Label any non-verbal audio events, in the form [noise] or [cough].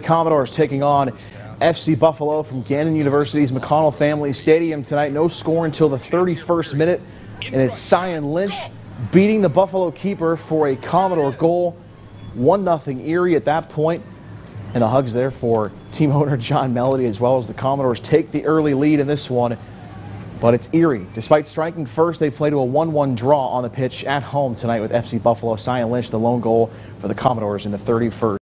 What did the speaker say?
Commodores taking on FC Buffalo from Gannon University's McConnell Family Stadium tonight. No score until the 31st minute, and it's Cyan Lynch beating the Buffalo keeper for a Commodore goal. 1 0 Erie at that. And the hugs there for team [laughs] owner John Melody as well as the Commodores take the early lead in this one. But it's Erie. Despite striking first, they play to a 1-1 draw on the pitch at home tonight with FC Buffalo. Cyan Lynch, the lone goal for the Commodores in the 31st.